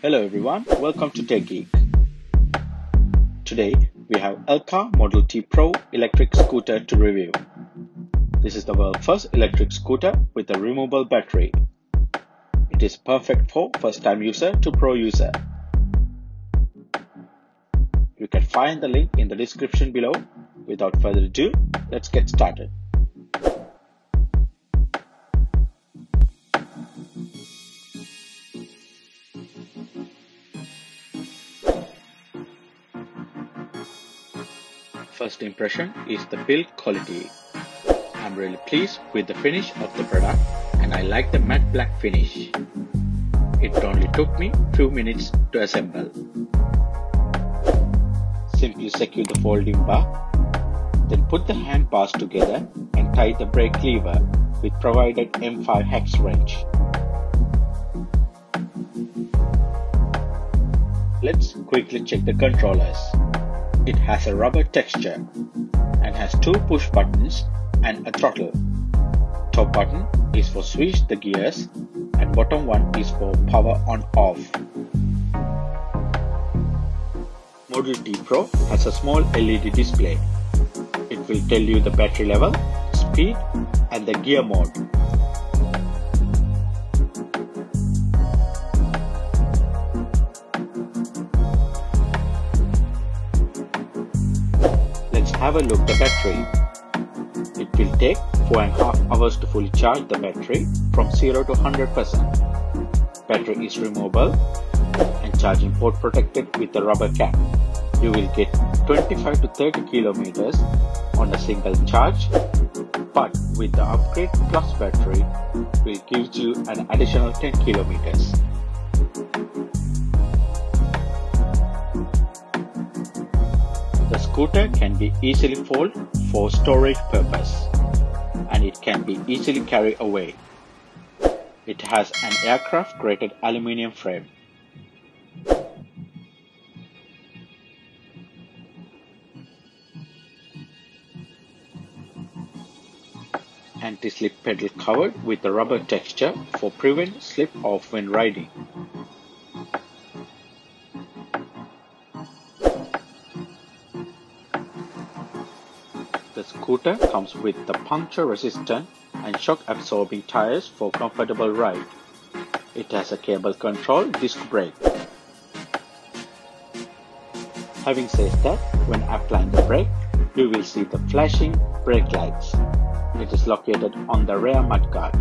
Hello everyone, welcome to Tech Geek. Today we have Elka Model T Pro electric scooter to review. This is the world's first electric scooter with a removable battery. It is perfect for first time user to pro user. You can find the link in the description below. Without further ado, let's get started. First impression is the build quality. I'm really pleased with the finish of the product and I like the matte black finish. It only took me few minutes to assemble. Simply secure the folding bar, then put the hand handbars together and tie the brake lever with provided M5 hex wrench. Let's quickly check the controllers. It has a rubber texture and has two push buttons and a throttle. Top button is for switch the gears and bottom one is for power on off. Model T Pro has a small LED display. It will tell you the battery level, speed and the gear mode. Let's have a look at the battery. It will take four and half hours to fully charge the battery from 0 to 100%. Battery is removable and charging port protected with a rubber cap. You will get 25 to 30 kilometers on a single charge, but with the upgrade plus battery will give you an additional 10 kilometers. Scooter can be easily folded for storage purpose and it can be easily carried away. It has an aircraft graded aluminium frame. Anti-slip pedal covered with a rubber texture for prevent slip off when riding. Scooter comes with the puncture resistant and shock absorbing tires for comfortable ride. It has a cable control disc brake. Having said that, when applying the brake, you will see the flashing brake lights. It is located on the rear mudguard.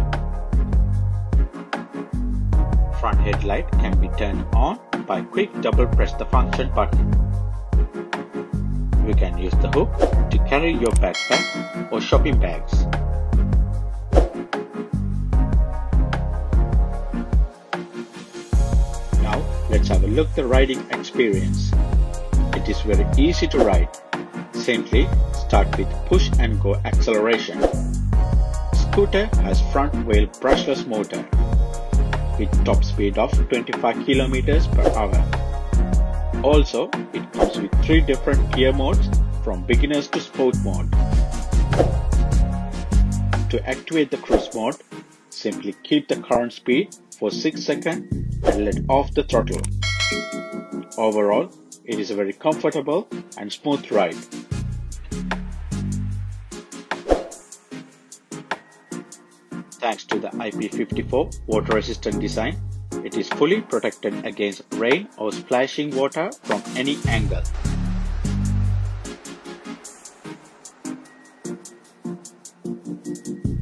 Front headlight can be turned on by quick double press the function button. You can use the hook to carry your backpack or shopping bags. Now let's have a look the riding experience. It is very easy to ride. Simply start with push and go acceleration. Scooter has front wheel brushless motor with top speed of 25 km per hour. Also, it comes with three different gear modes from beginners to sport mode. To activate the cruise mode, simply keep the current speed for 6 seconds and let off the throttle. Overall, it is a very comfortable and smooth ride. Thanks to the IP54 water resistant design, it is fully protected against rain or splashing water from any angle.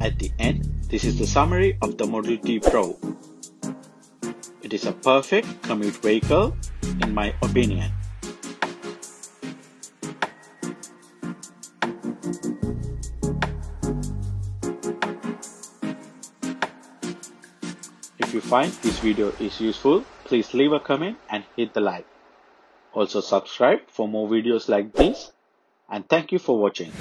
At the end, this is the summary of the Model T Pro. It is a perfect commute vehicle in my opinion. If you find this video is useful, please leave a comment and hit the like. Also subscribe for more videos like this and thank you for watching.